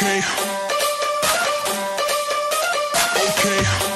Okay. Okay.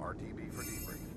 RTB for debrief.